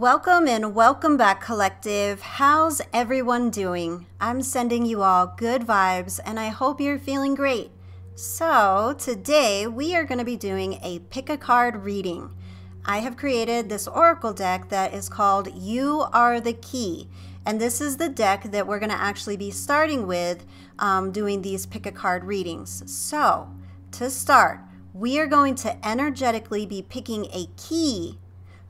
Welcome and welcome back, Collective. How's everyone doing? I'm sending you all good vibes and I hope you're feeling great. So, today we are going to be doing a pick a card reading. I have created this oracle deck that is called You Are the Key. And this is the deck that we're going to actually be starting with um, doing these pick a card readings. So, to start, we are going to energetically be picking a key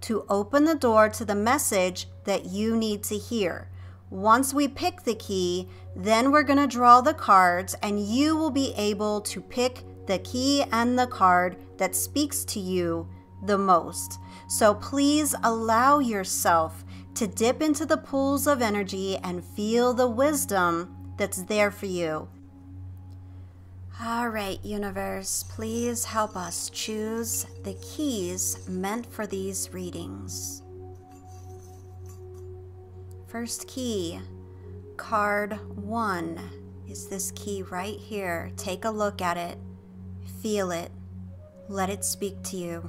to open the door to the message that you need to hear. Once we pick the key, then we're going to draw the cards, and you will be able to pick the key and the card that speaks to you the most. So please allow yourself to dip into the pools of energy and feel the wisdom that's there for you. All right, universe, please help us choose the keys meant for these readings. First key, card one, is this key right here. Take a look at it, feel it, let it speak to you.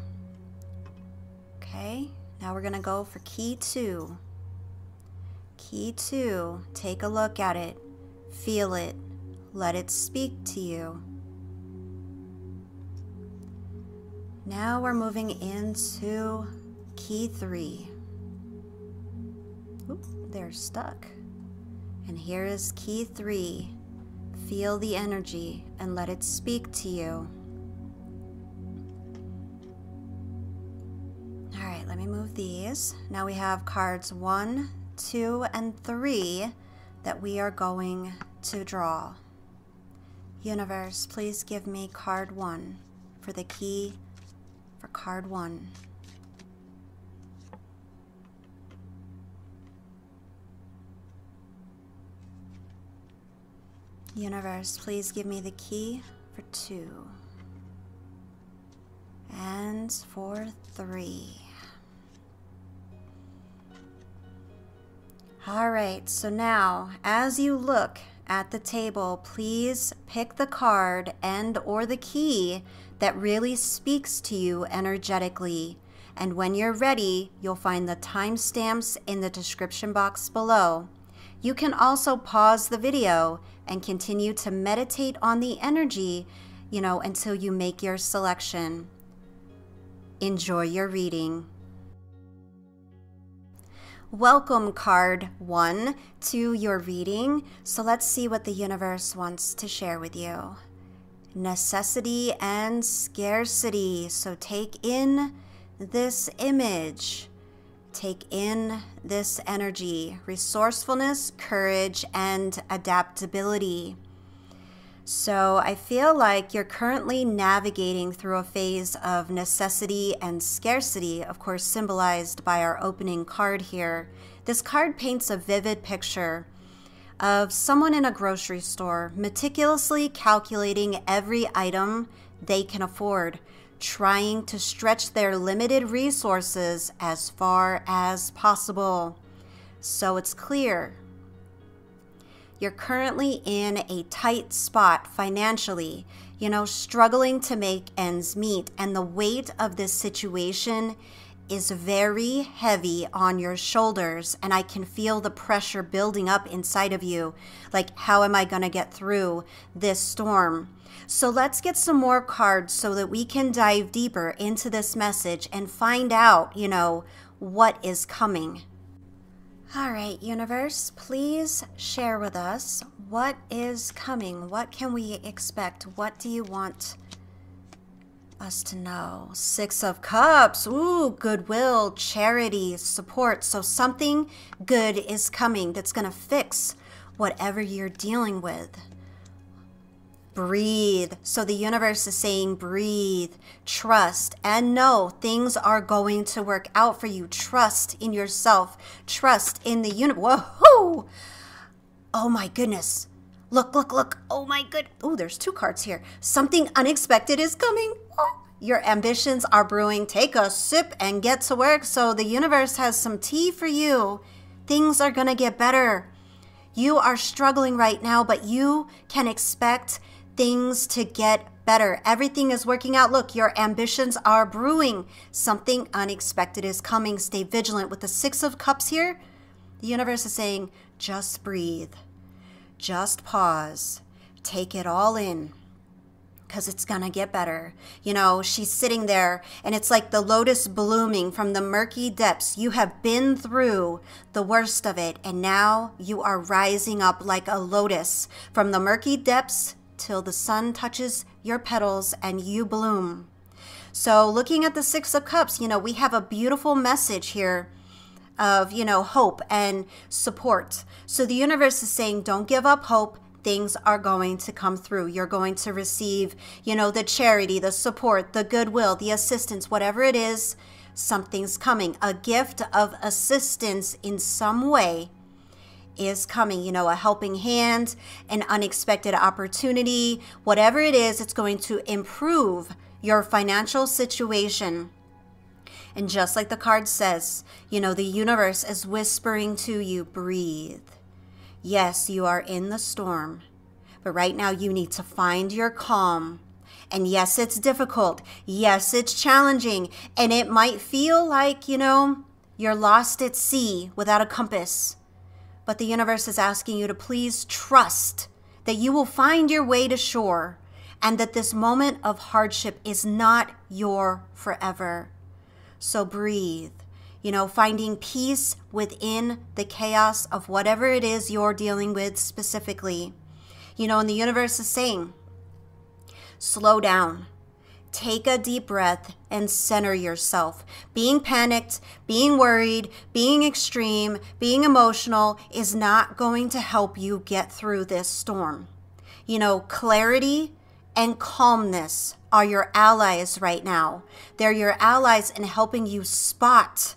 Okay, now we're going to go for key two. Key two, take a look at it, feel it, let it speak to you. Now we're moving into key three. Oop, they're stuck. And here is key three. Feel the energy and let it speak to you. All right, let me move these. Now we have cards one, two, and three that we are going to draw. Universe, please give me card one for the key for card one. Universe, please give me the key for two. And for three. All right, so now as you look at the table, please pick the card and or the key that really speaks to you energetically. And when you're ready, you'll find the timestamps in the description box below. You can also pause the video and continue to meditate on the energy, you know, until you make your selection. Enjoy your reading. Welcome, card one, to your reading. So let's see what the universe wants to share with you. Necessity and scarcity. So take in this image. Take in this energy, resourcefulness, courage, and adaptability. So I feel like you're currently navigating through a phase of necessity and scarcity, of course, symbolized by our opening card here. This card paints a vivid picture of someone in a grocery store meticulously calculating every item they can afford, trying to stretch their limited resources as far as possible. So it's clear you're currently in a tight spot financially, you know, struggling to make ends meet, and the weight of this situation is very heavy on your shoulders, and I can feel the pressure building up inside of you. Like, how am I going to get through this storm? So, let's get some more cards so that we can dive deeper into this message and find out, you know, what is coming. All right, universe, please share with us what is coming. What can we expect? What do you want us to know? Six of Cups. Ooh, goodwill, charity, support. So something good is coming that's going to fix whatever you're dealing with. Breathe. So the universe is saying, breathe, trust, and know things are going to work out for you. Trust in yourself, trust in the universe. Whoa! Oh my goodness. Look, look, look. Oh my good. Oh, there's two cards here. Something unexpected is coming. Oh, your ambitions are brewing. Take a sip and get to work. So the universe has some tea for you. Things are going to get better. You are struggling right now, but you can expect things to get better. Everything is working out. Look, your ambitions are brewing. Something unexpected is coming. Stay vigilant. With the Six of Cups here, the universe is saying, just breathe. Just pause. Take it all in because it's going to get better. You know, she's sitting there and it's like the lotus blooming from the murky depths. You have been through the worst of it and now you are rising up like a lotus from the murky depths till the sun touches your petals and you bloom. So, looking at the Six of Cups, you know, we have a beautiful message here of, you know, hope and support. So, the universe is saying, don't give up hope things are going to come through. You're going to receive, you know, the charity, the support, the goodwill, the assistance, whatever it is, something's coming. A gift of assistance in some way is coming. You know, a helping hand, an unexpected opportunity, whatever it is, it's going to improve your financial situation. And just like the card says, you know, the universe is whispering to you, breathe Yes, you are in the storm, but right now you need to find your calm. And yes, it's difficult. Yes, it's challenging. And it might feel like, you know, you're lost at sea without a compass. But the universe is asking you to please trust that you will find your way to shore and that this moment of hardship is not your forever. So breathe you know, finding peace within the chaos of whatever it is you're dealing with specifically. You know, and the universe is saying, slow down. Take a deep breath and center yourself. Being panicked, being worried, being extreme, being emotional is not going to help you get through this storm. You know, clarity and calmness are your allies right now. They're your allies in helping you spot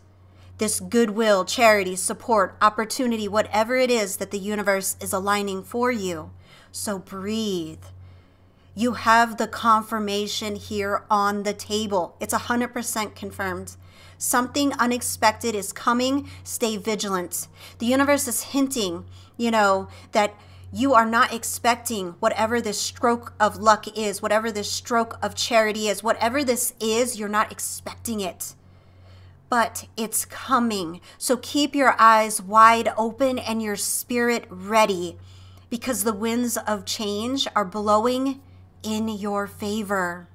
this goodwill, charity, support, opportunity, whatever it is that the universe is aligning for you. So breathe. You have the confirmation here on the table. It's 100% confirmed. Something unexpected is coming. Stay vigilant. The universe is hinting, you know, that you are not expecting whatever this stroke of luck is, whatever this stroke of charity is, whatever this is, you're not expecting it but it's coming. So keep your eyes wide open and your spirit ready because the winds of change are blowing in your favor.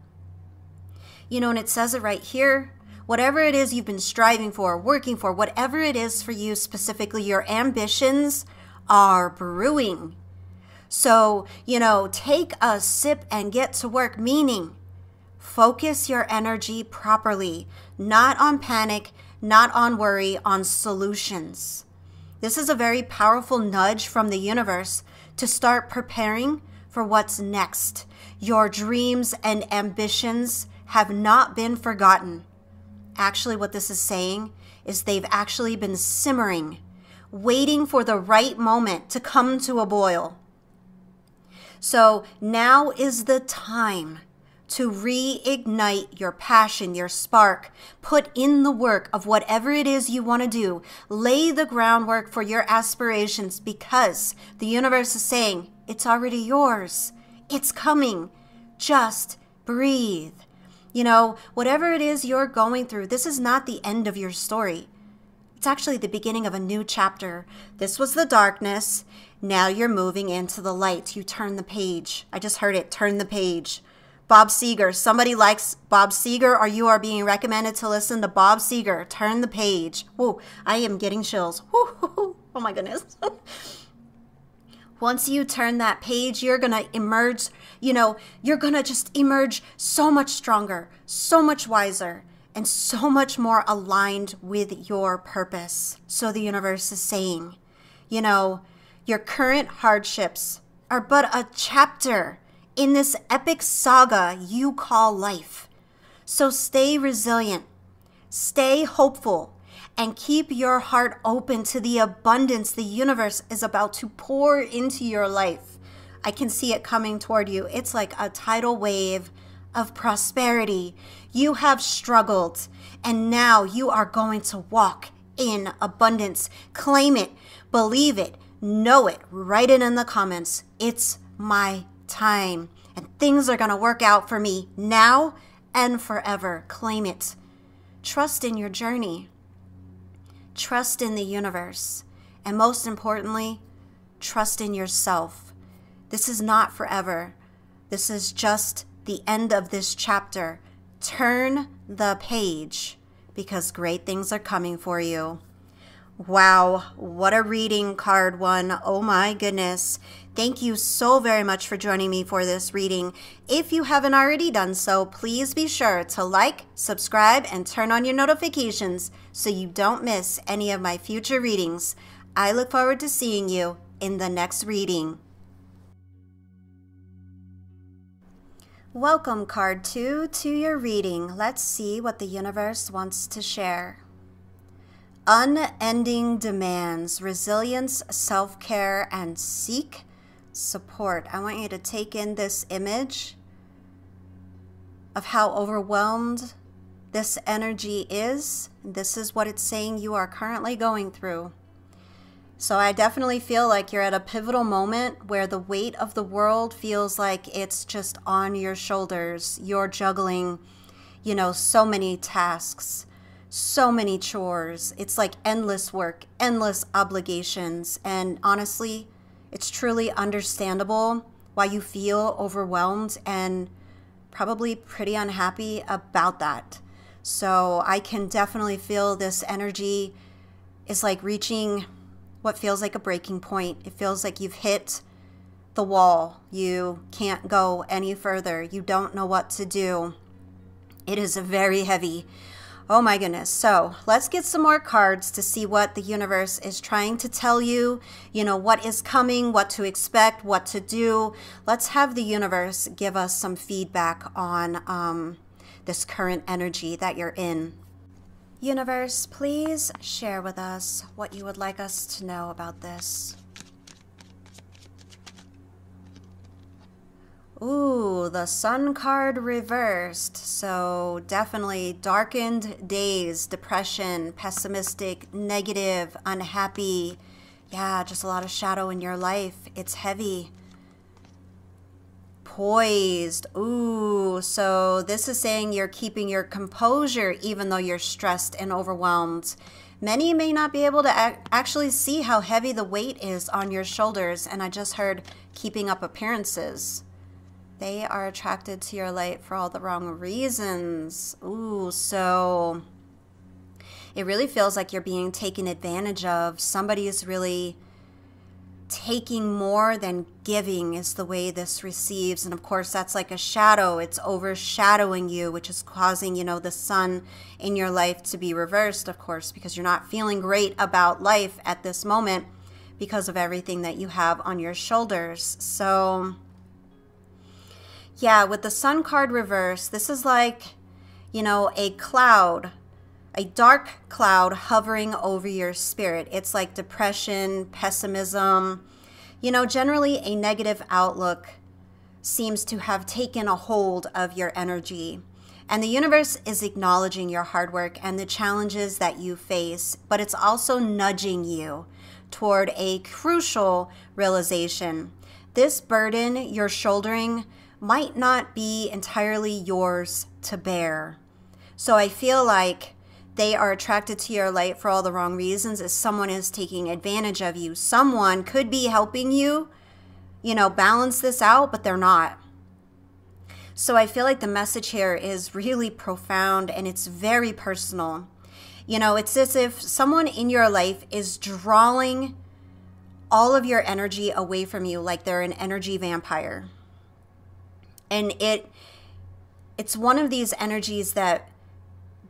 You know, and it says it right here. Whatever it is you've been striving for, working for, whatever it is for you specifically, your ambitions are brewing. So, you know, take a sip and get to work, meaning Focus your energy properly, not on panic, not on worry, on solutions. This is a very powerful nudge from the universe to start preparing for what's next. Your dreams and ambitions have not been forgotten. Actually, what this is saying is they've actually been simmering, waiting for the right moment to come to a boil. So now is the time to reignite your passion, your spark. Put in the work of whatever it is you want to do. Lay the groundwork for your aspirations because the universe is saying it's already yours. It's coming. Just breathe. You know, whatever it is you're going through, this is not the end of your story. It's actually the beginning of a new chapter. This was the darkness. Now you're moving into the light. You turn the page. I just heard it. Turn the page. Bob Seger. Somebody likes Bob Seger, or you are being recommended to listen to Bob Seger. Turn the page. Whoa, I am getting chills. oh my goodness. Once you turn that page, you're going to emerge, you know, you're going to just emerge so much stronger, so much wiser, and so much more aligned with your purpose. So the universe is saying, you know, your current hardships are but a chapter in this epic saga you call life. So stay resilient, stay hopeful, and keep your heart open to the abundance the universe is about to pour into your life. I can see it coming toward you. It's like a tidal wave of prosperity. You have struggled, and now you are going to walk in abundance. Claim it, believe it, know it. Write it in the comments. It's my time. and things are going to work out for me now and forever. Claim it. Trust in your journey. Trust in the universe. And most importantly, trust in yourself. This is not forever. This is just the end of this chapter. Turn the page because great things are coming for you. Wow, what a reading card one. Oh my goodness. Thank you so very much for joining me for this reading. If you haven't already done so, please be sure to like, subscribe, and turn on your notifications so you don't miss any of my future readings. I look forward to seeing you in the next reading. Welcome, card two, to your reading. Let's see what the universe wants to share. Unending demands, resilience, self care, and seek support. I want you to take in this image of how overwhelmed this energy is. This is what it's saying you are currently going through. So I definitely feel like you're at a pivotal moment where the weight of the world feels like it's just on your shoulders. You're juggling, you know, so many tasks so many chores. It's like endless work, endless obligations. And honestly, it's truly understandable why you feel overwhelmed and probably pretty unhappy about that. So I can definitely feel this energy is like reaching what feels like a breaking point. It feels like you've hit the wall. You can't go any further. You don't know what to do. It is very heavy. Oh my goodness. So let's get some more cards to see what the universe is trying to tell you. You know, what is coming, what to expect, what to do. Let's have the universe give us some feedback on um, this current energy that you're in. Universe, please share with us what you would like us to know about this. Ooh, the sun card reversed. So definitely darkened days, depression, pessimistic, negative, unhappy. Yeah, just a lot of shadow in your life. It's heavy. Poised. Ooh, so this is saying you're keeping your composure even though you're stressed and overwhelmed. Many may not be able to actually see how heavy the weight is on your shoulders, and I just heard keeping up appearances. They are attracted to your light for all the wrong reasons. Ooh, so it really feels like you're being taken advantage of. Somebody is really taking more than giving is the way this receives and of course that's like a shadow it's overshadowing you which is causing you know the sun in your life to be reversed of course because you're not feeling great about life at this moment because of everything that you have on your shoulders so yeah, with the sun card reverse, this is like, you know, a cloud, a dark cloud hovering over your spirit. It's like depression, pessimism, you know, generally a negative outlook seems to have taken a hold of your energy. And the universe is acknowledging your hard work and the challenges that you face, but it's also nudging you toward a crucial realization. This burden you're shouldering might not be entirely yours to bear. So I feel like they are attracted to your light for all the wrong reasons as someone is taking advantage of you. Someone could be helping you, you know, balance this out, but they're not. So I feel like the message here is really profound and it's very personal. You know, it's as if someone in your life is drawing all of your energy away from you like they're an energy vampire and it it's one of these energies that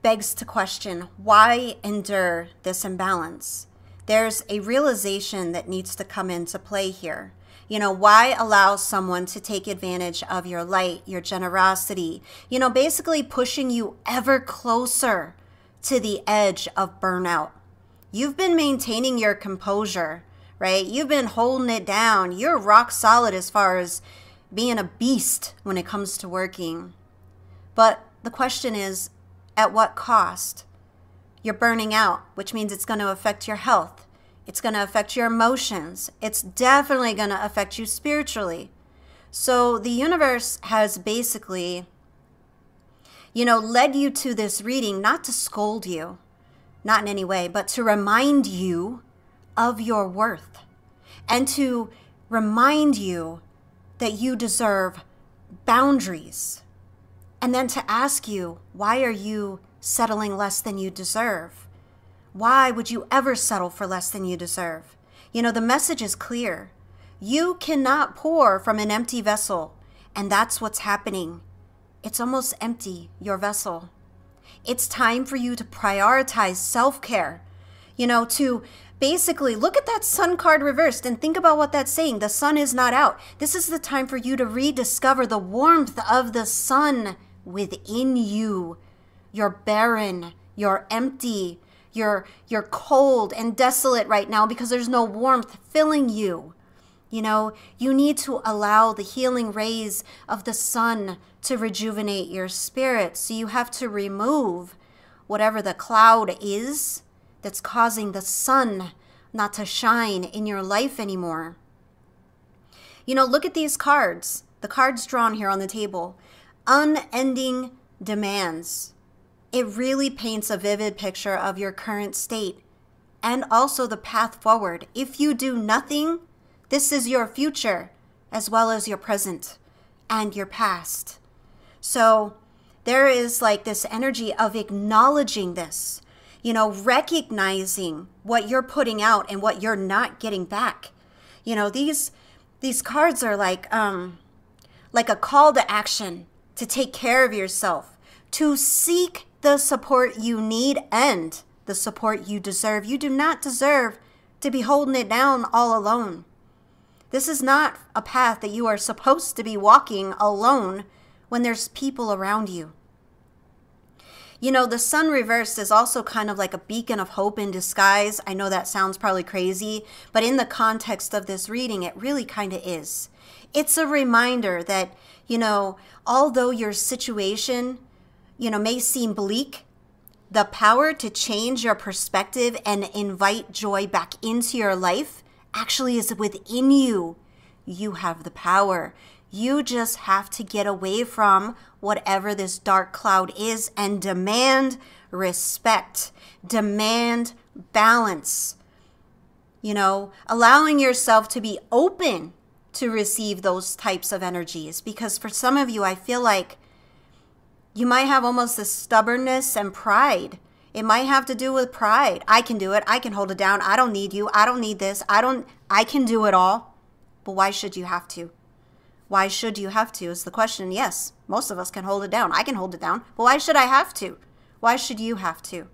begs to question why endure this imbalance there's a realization that needs to come into play here you know, why allow someone to take advantage of your light, your generosity, you know, basically pushing you ever closer to the edge of burnout? You've been maintaining your composure, right? You've been holding it down. You're rock solid as far as being a beast when it comes to working. But the question is, at what cost? You're burning out, which means it's going to affect your health. It's going to affect your emotions. It's definitely going to affect you spiritually. So the universe has basically, you know, led you to this reading not to scold you, not in any way, but to remind you of your worth and to remind you that you deserve boundaries. And then to ask you, why are you settling less than you deserve? Why would you ever settle for less than you deserve? You know, the message is clear. You cannot pour from an empty vessel, and that's what's happening. It's almost empty, your vessel. It's time for you to prioritize self care, you know, to basically look at that sun card reversed and think about what that's saying. The sun is not out. This is the time for you to rediscover the warmth of the sun within you. You're barren, you're empty, you're you're cold and desolate right now because there's no warmth filling you. You know, you need to allow the healing rays of the sun to rejuvenate your spirit. So you have to remove whatever the cloud is that's causing the sun not to shine in your life anymore. You know, look at these cards, the cards drawn here on the table. Unending demands. It really paints a vivid picture of your current state and also the path forward. If you do nothing, this is your future as well as your present and your past. So there is like this energy of acknowledging this, you know, recognizing what you're putting out and what you're not getting back. You know, these these cards are like um like a call to action to take care of yourself, to seek the support you need and the support you deserve. You do not deserve to be holding it down all alone. This is not a path that you are supposed to be walking alone when there's people around you. You know, the sun reversed is also kind of like a beacon of hope in disguise. I know that sounds probably crazy, but in the context of this reading, it really kind of is. It's a reminder that, you know, although your situation, you know, may seem bleak, the power to change your perspective and invite joy back into your life actually is within you. You have the power. You just have to get away from whatever this dark cloud is and demand respect, demand balance. You know, allowing yourself to be open to receive those types of energies. Because for some of you, I feel like you might have almost a stubbornness and pride it might have to do with pride. I can do it. I can hold it down. I don't need you. I don't need this. I don't I can do it all. But why should you have to? Why should you have to is the question. Yes, most of us can hold it down. I can hold it down. But why should I have to? Why should you have to?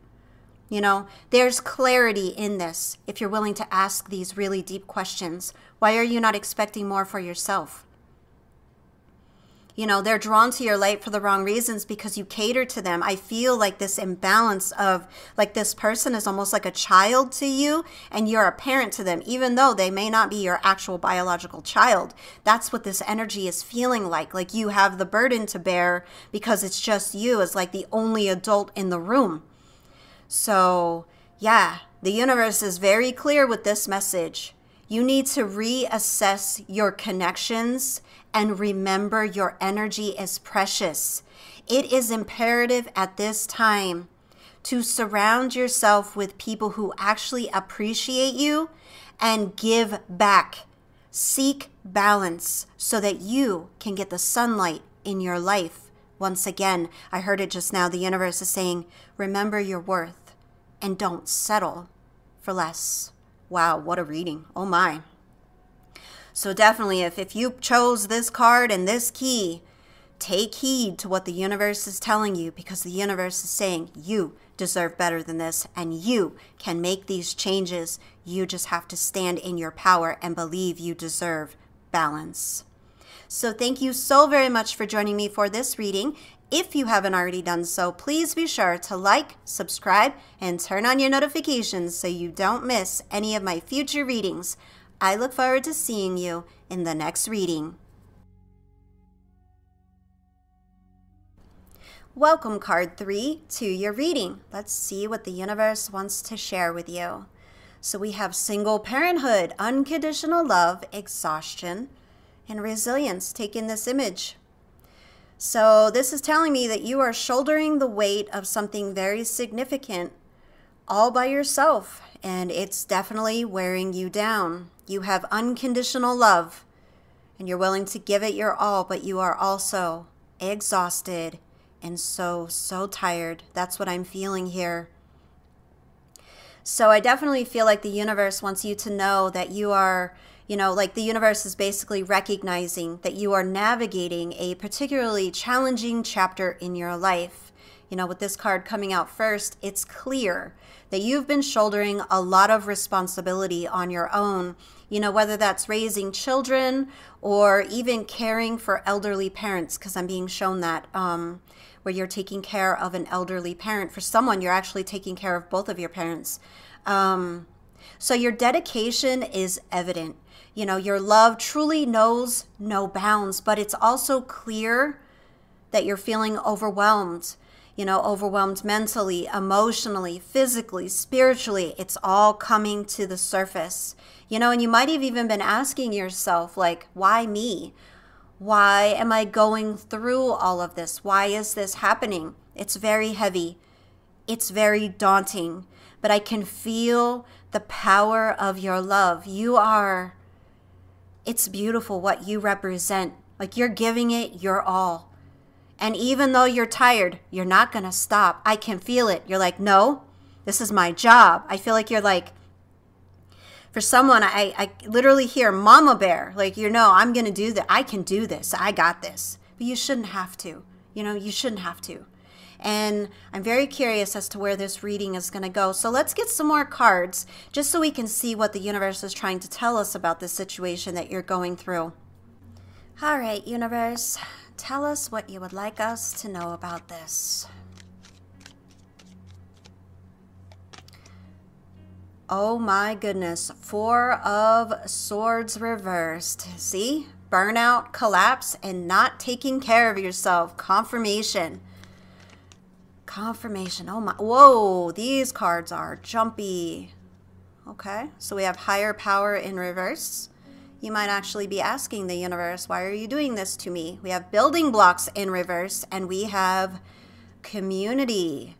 You know, there's clarity in this if you're willing to ask these really deep questions. Why are you not expecting more for yourself? You know they're drawn to your light for the wrong reasons because you cater to them. I feel like this imbalance of like this person is almost like a child to you and you're a parent to them even though they may not be your actual biological child. That's what this energy is feeling like. Like you have the burden to bear because it's just you as like the only adult in the room. So yeah the universe is very clear with this message. You need to reassess your connections and remember your energy is precious. It is imperative at this time to surround yourself with people who actually appreciate you and give back. Seek balance so that you can get the sunlight in your life. Once again, I heard it just now. The universe is saying, remember your worth and don't settle for less. Wow, what a reading. Oh my. So definitely, if, if you chose this card and this key, take heed to what the universe is telling you because the universe is saying you deserve better than this and you can make these changes. You just have to stand in your power and believe you deserve balance. So thank you so very much for joining me for this reading. If you haven't already done so, please be sure to like, subscribe, and turn on your notifications so you don't miss any of my future readings. I look forward to seeing you in the next reading. Welcome, card three, to your reading. Let's see what the universe wants to share with you. So we have single parenthood, unconditional love, exhaustion, and resilience. Take in this image. So, this is telling me that you are shouldering the weight of something very significant all by yourself, and it's definitely wearing you down. You have unconditional love, and you're willing to give it your all, but you are also exhausted and so, so tired. That's what I'm feeling here. So, I definitely feel like the universe wants you to know that you are you know, like the universe is basically recognizing that you are navigating a particularly challenging chapter in your life. You know, with this card coming out first, it's clear that you've been shouldering a lot of responsibility on your own. You know, whether that's raising children or even caring for elderly parents, because I'm being shown that, um, where you're taking care of an elderly parent. For someone, you're actually taking care of both of your parents. Um, so your dedication is evident. You know, your love truly knows no bounds, but it's also clear that you're feeling overwhelmed. You know, overwhelmed mentally, emotionally, physically, spiritually. It's all coming to the surface. You know, and you might have even been asking yourself, like, why me? Why am I going through all of this? Why is this happening? It's very heavy. It's very daunting, but I can feel the power of your love. You are it's beautiful what you represent. Like you're giving it your all. And even though you're tired, you're not going to stop. I can feel it. You're like, no, this is my job. I feel like you're like, for someone, I, I literally hear mama bear, like, you know, I'm going to do that. I can do this. I got this. But you shouldn't have to. You know, you shouldn't have to. And I'm very curious as to where this reading is going to go. So let's get some more cards just so we can see what the universe is trying to tell us about this situation that you're going through. All right, universe, tell us what you would like us to know about this. Oh my goodness. Four of Swords reversed. See? Burnout, collapse, and not taking care of yourself. Confirmation. Confirmation. Oh my. Whoa, these cards are jumpy. Okay, so we have higher power in reverse. You might actually be asking the universe, why are you doing this to me? We have building blocks in reverse and we have community.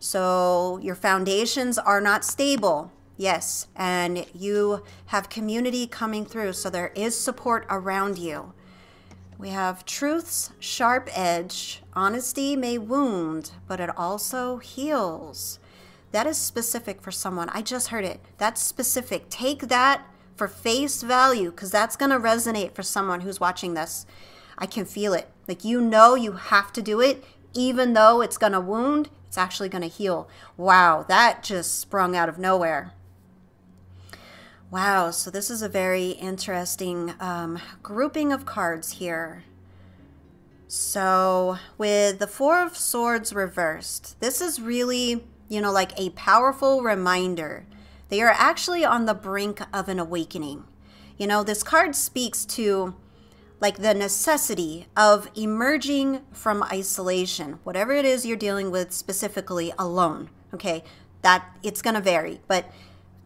So your foundations are not stable. Yes, and you have community coming through, so there is support around you. We have truth's sharp edge. Honesty may wound, but it also heals. That is specific for someone. I just heard it. That's specific. Take that for face value because that's going to resonate for someone who's watching this. I can feel it. Like you know you have to do it, even though it's going to wound, it's actually going to heal. Wow, that just sprung out of nowhere. Wow, so this is a very interesting um, grouping of cards here. So, with the Four of Swords reversed, this is really, you know, like a powerful reminder. They are actually on the brink of an awakening. You know, this card speaks to like the necessity of emerging from isolation, whatever it is you're dealing with specifically alone. Okay, that it's going to vary, but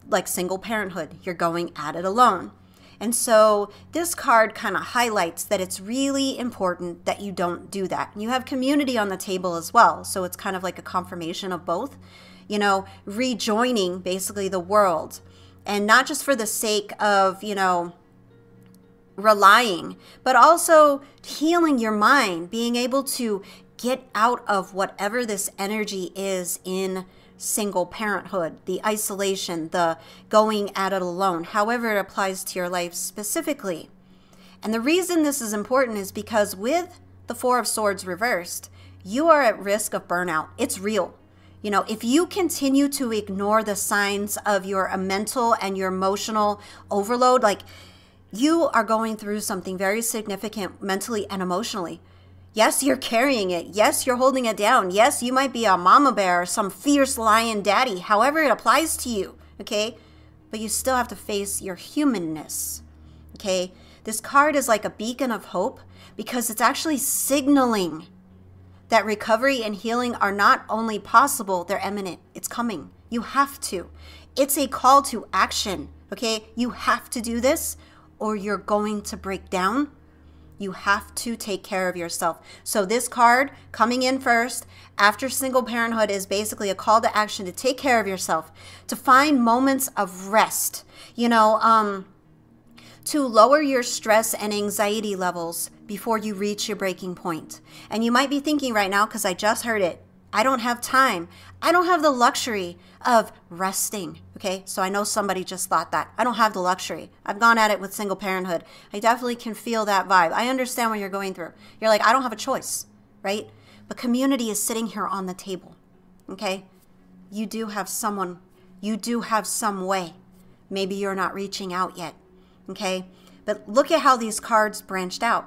like single parenthood, you're going at it alone. And so this card kind of highlights that it's really important that you don't do that. You have community on the table as well. So it's kind of like a confirmation of both, you know, rejoining basically the world. And not just for the sake of, you know, relying, but also healing your mind, being able to get out of whatever this energy is in single parenthood, the isolation, the going at it alone, however it applies to your life specifically. And the reason this is important is because with the Four of Swords reversed, you are at risk of burnout. It's real. You know, if you continue to ignore the signs of your mental and your emotional overload, like you are going through something very significant mentally and emotionally. Yes, you're carrying it. Yes, you're holding it down. Yes, you might be a mama bear or some fierce lion daddy, however it applies to you, okay? But you still have to face your humanness, okay? This card is like a beacon of hope because it's actually signaling that recovery and healing are not only possible, they're imminent. It's coming. You have to. It's a call to action, okay? You have to do this or you're going to break down. You have to take care of yourself. So, this card coming in first after single parenthood is basically a call to action to take care of yourself, to find moments of rest. You know, um, to lower your stress and anxiety levels before you reach your breaking point. And you might be thinking right now, because I just heard it, I don't have time. I don't have the luxury of resting. Okay, so I know somebody just thought that. I don't have the luxury. I've gone at it with single parenthood. I definitely can feel that vibe. I understand what you're going through. You're like, I don't have a choice, right? But community is sitting here on the table. Okay, you do have someone, you do have some way. Maybe you're not reaching out yet okay? But look at how these cards branched out.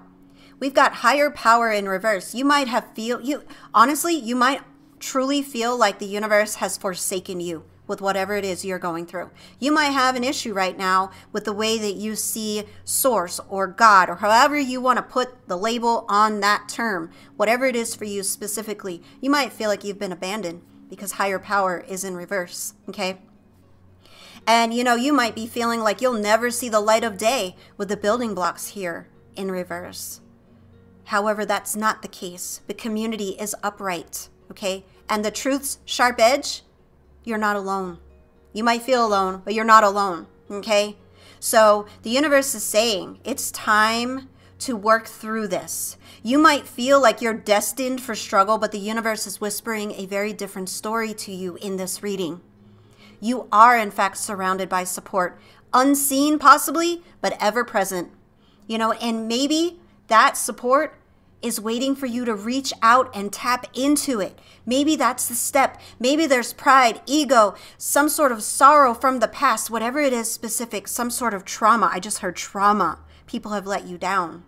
We've got higher power in reverse. You might have feel you honestly, you might truly feel like the universe has forsaken you with whatever it is you're going through. You might have an issue right now with the way that you see source or God or however you want to put the label on that term, whatever it is for you specifically. You might feel like you've been abandoned because higher power is in reverse, okay? And you know, you might be feeling like you'll never see the light of day with the building blocks here in reverse. However, that's not the case. The community is upright, okay? And the truth's sharp edge, you're not alone. You might feel alone, but you're not alone, okay? So the universe is saying it's time to work through this. You might feel like you're destined for struggle, but the universe is whispering a very different story to you in this reading you are in fact surrounded by support, unseen possibly, but ever present. You know, and maybe that support is waiting for you to reach out and tap into it. Maybe that's the step. Maybe there's pride, ego, some sort of sorrow from the past, whatever it is specific, some sort of trauma. I just heard trauma. People have let you down.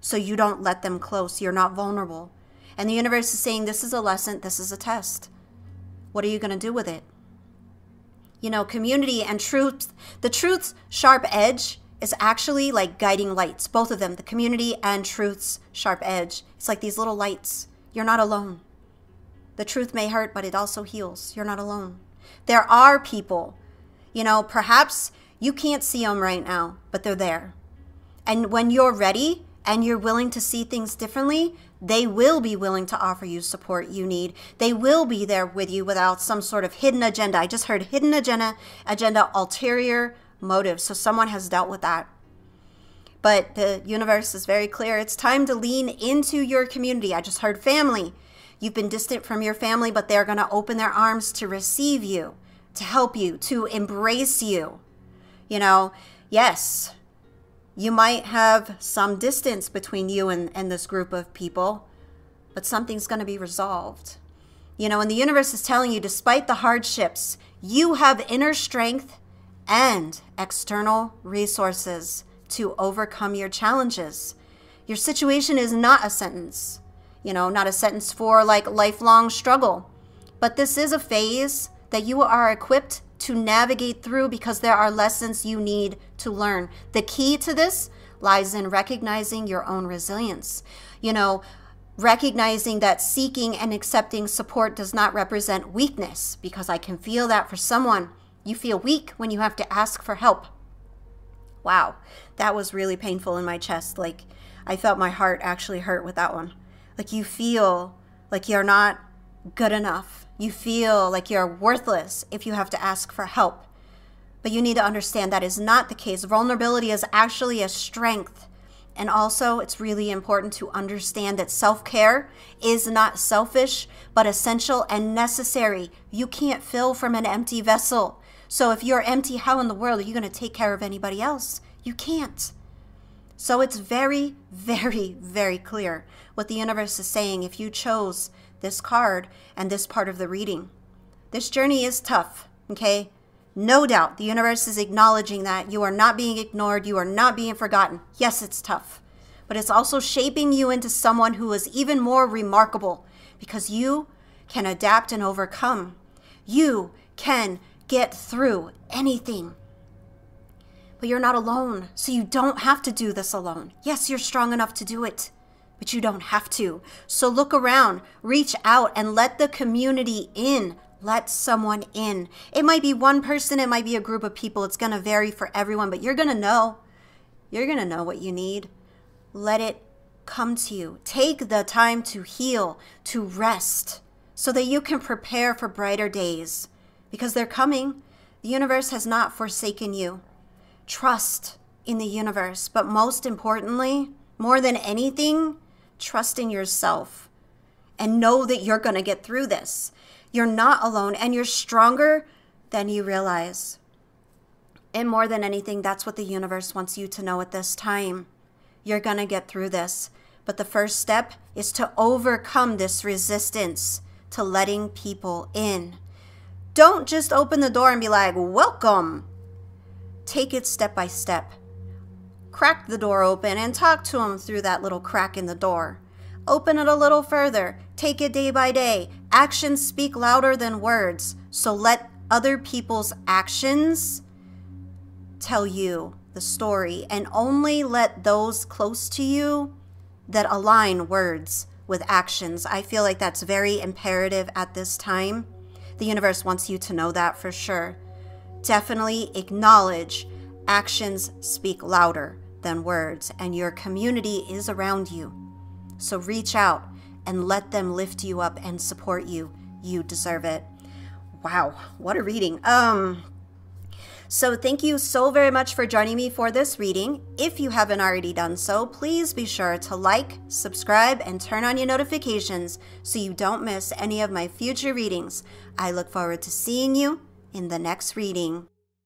So you don't let them close. You're not vulnerable. And the universe is saying, This is a lesson, this is a test. What are you going to do with it? You know, community and truth, the truth's sharp edge is actually like guiding lights, both of them, the community and truth's sharp edge. It's like these little lights. You're not alone. The truth may hurt, but it also heals. You're not alone. There are people, you know, perhaps you can't see them right now, but they're there. And when you're ready and you're willing to see things differently, they will be willing to offer you support you need. They will be there with you without some sort of hidden agenda. I just heard hidden agenda, agenda, ulterior motive. So someone has dealt with that. But the universe is very clear. It's time to lean into your community. I just heard family. You've been distant from your family, but they're going to open their arms to receive you, to help you, to embrace you. You know, yes, you might have some distance between you and, and this group of people, but something's going to be resolved. You know, and the universe is telling you, despite the hardships, you have inner strength and external resources to overcome your challenges. Your situation is not a sentence, you know, not a sentence for like lifelong struggle, but this is a phase that you are equipped to navigate through because there are lessons you need to learn. The key to this lies in recognizing your own resilience. You know, recognizing that seeking and accepting support does not represent weakness because I can feel that for someone. You feel weak when you have to ask for help. Wow, that was really painful in my chest. Like, I felt my heart actually hurt with that one. Like, you feel like you're not good enough you feel like you're worthless if you have to ask for help. But you need to understand that is not the case. Vulnerability is actually a strength. And also, it's really important to understand that self care is not selfish, but essential and necessary. You can't fill from an empty vessel. So, if you're empty, how in the world are you going to take care of anybody else? You can't. So, it's very, very, very clear what the universe is saying. If you chose this card and this part of the reading. This journey is tough, okay? No doubt the universe is acknowledging that you are not being ignored, you are not being forgotten. Yes, it's tough, but it's also shaping you into someone who is even more remarkable because you can adapt and overcome. You can get through anything. But you're not alone, so you don't have to do this alone. Yes, you're strong enough to do it but you don't have to. So look around, reach out, and let the community in. Let someone in. It might be one person, it might be a group of people. It's going to vary for everyone, but you're going to know. You're going to know what you need. Let it come to you. Take the time to heal, to rest, so that you can prepare for brighter days because they're coming. The universe has not forsaken you. Trust in the universe, but most importantly, more than anything, trust in yourself and know that you're going to get through this. You're not alone and you're stronger than you realize. And more than anything, that's what the universe wants you to know at this time. You're going to get through this. But the first step is to overcome this resistance to letting people in. Don't just open the door and be like, welcome. Take it step by step. Crack the door open and talk to him through that little crack in the door. Open it a little further. Take it day by day. Actions speak louder than words. So let other people's actions tell you the story and only let those close to you that align words with actions. I feel like that's very imperative at this time. The universe wants you to know that for sure. Definitely acknowledge actions speak louder than words, and your community is around you. So reach out and let them lift you up and support you. You deserve it. Wow, what a reading. Um so thank you so very much for joining me for this reading. If you haven't already done so, please be sure to like, subscribe, and turn on your notifications so you don't miss any of my future readings. I look forward to seeing you in the next reading.